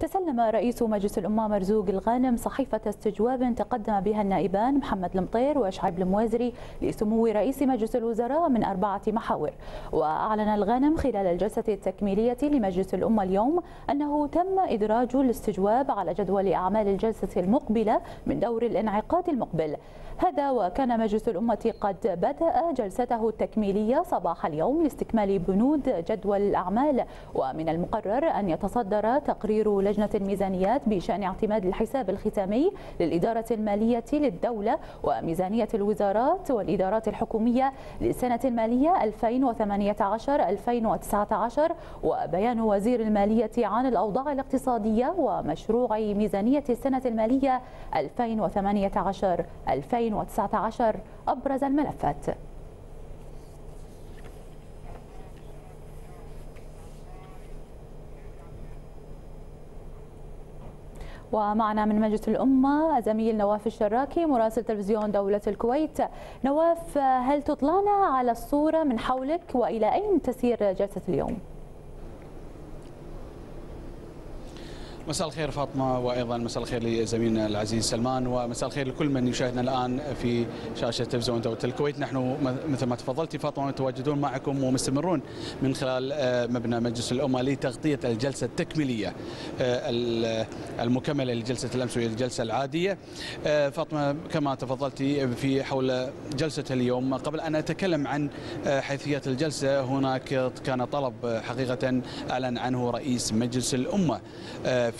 تسلم رئيس مجلس الأمة مرزوق الغانم صحيفة استجواب تقدم بها النائبان محمد المطير وشعيب الموازري لسمو رئيس مجلس الوزراء من أربعة محاور. وأعلن الغانم خلال الجلسة التكميلية لمجلس الأمة اليوم أنه تم إدراج الاستجواب على جدول أعمال الجلسة المقبلة من دور الانعقاد المقبل. هذا وكان مجلس الأمة قد بدأ جلسته التكميلية صباح اليوم لاستكمال بنود جدول الأعمال. ومن المقرر أن يتصدر تقرير لجنة الميزانيات بشأن اعتماد الحساب الختامي للإدارة المالية للدولة وميزانية الوزارات والإدارات الحكومية للسنة المالية 2018-2019 وبيان وزير المالية عن الأوضاع الاقتصادية ومشروع ميزانية السنة المالية 2018-2019 2019 أبرز الملفات. ومعنا من مجلس الأمة زميل نواف الشراكي مراسل تلفزيون دولة الكويت نواف هل تطلعنا على الصورة من حولك وإلى أين تسير جلسة اليوم؟ مساء الخير فاطمة وأيضا مساء الخير لزميلنا العزيز سلمان ومساء الخير لكل من يشاهدنا الآن في شاشة تلفزيون دولة الكويت. نحن مثل ما تفضلتي فاطمة متواجدون معكم ومستمرون من خلال آه، مبنى مجلس الأمة لتغطية الجلسة التكميلية آه، المكملة لجلسة الأمس وهي الجلسة العادية. آه، فاطمة كما تفضلتي في حول جلسة اليوم قبل أن أتكلم عن حيثيات الجلسة هناك كان طلب حقيقة أعلن عنه رئيس مجلس الأمة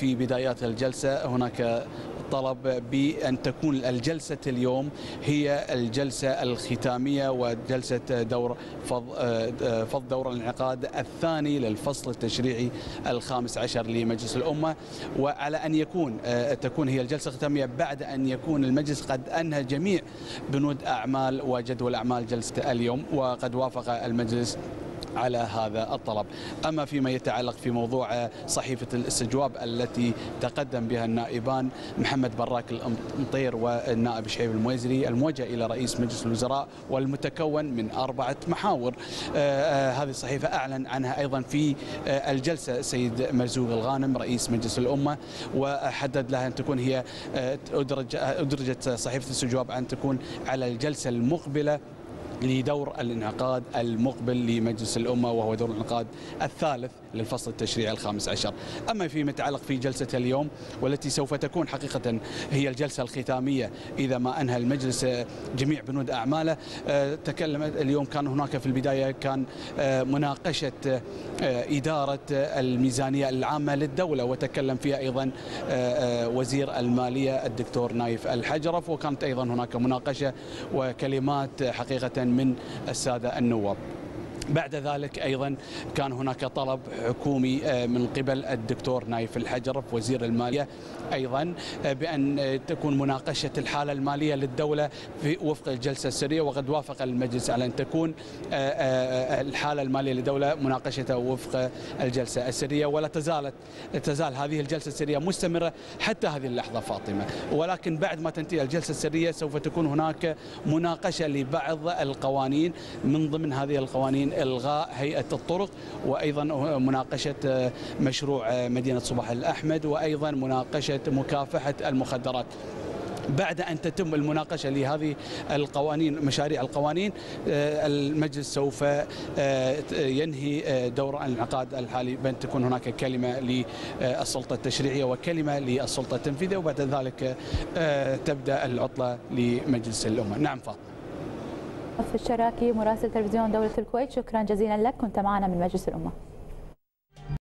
في بدايات الجلسة هناك طلب بأن تكون الجلسة اليوم هي الجلسة الختامية وجلسة دور فض, فض دور الانعقاد الثاني للفصل التشريعي الخامس عشر لمجلس الأمة. وعلى أن يكون تكون هي الجلسة الختامية بعد أن يكون المجلس قد أنهى جميع بنود أعمال وجدول أعمال جلسة اليوم. وقد وافق المجلس على هذا الطلب. أما فيما يتعلق في موضوع صحيفة الاستجواب التي تقدم بها النائبان محمد براك المطير والنائب شعيب المويزري الموجه إلى رئيس مجلس الوزراء والمتكون من أربعة محاور. آه، آه، هذه الصحيفة أعلن عنها أيضا في آه، الجلسة السيد مرزوق الغانم رئيس مجلس الأمة وحدد لها أن تكون هي أدرجت صحيفة الاستجواب أن تكون على الجلسة المقبلة. لدور الانعقاد المقبل لمجلس الأمة وهو دور الانعقاد الثالث للفصل التشريعي الخامس عشر. أما فيما يتعلق في جلسة اليوم والتي سوف تكون حقيقة هي الجلسة الختامية إذا ما أنهى المجلس جميع بنود أعماله. آه، تكلم اليوم كان هناك في البداية كان آه، مناقشة آه، إدارة الميزانية العامة للدولة. وتكلم فيها أيضا وزير المالية الدكتور نايف الحجرف. وكانت أيضا هناك مناقشة وكلمات حقيقة من السادة النواب. بعد ذلك أيضا كان هناك طلب حكومي آه، من قبل الدكتور نايف الحجرف وزير المالية أيضا آه، بأن تكون مناقشة الحالة المالية للدولة في وفق الجلسة السرية وقد وافق المجلس على أن تكون آه، الحالة المالية للدولة مناقشتها وفق الجلسة السرية. ولا تزالت تزال هذه الجلسة السرية مستمرة حتى هذه اللحظة فاطمة. ولكن بعد ما تنتهي الجلسة السرية سوف تكون هناك مناقشة لبعض القوانين. من ضمن هذه القوانين إلغاء هيئة الطرق وأيضا مناقشة مشروع مدينة صباح الأحمد وأيضا مناقشة مكافحة المخدرات. بعد أن تتم المناقشة لهذه القوانين مشاريع القوانين آه، المجلس سوف آه، ينهي آه، دور الانعقاد الحالي بأن تكون هناك كلمة للسلطة التشريعية وكلمة للسلطة التنفيذية وبعد ذلك تبدأ العطلة لمجلس الأمة. نعم فاطمة في الشراكي مراسل تلفزيون دولة الكويت. شكرا جزيلا لك. كنت معنا من مجلس الأمة.